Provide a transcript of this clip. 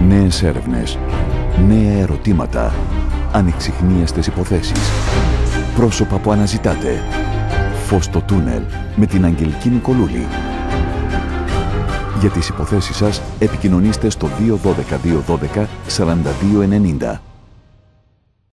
Νέες έρευνες. Νέα ερωτήματα. Ανεξιχνίαστες υποθέσεις. Πρόσωπα που αναζητάτε. Φως στο τούνελ με την Αγγελική Νικολούλη. Για τις υποθέσεις σας επικοινωνήστε στο 212 212 4290.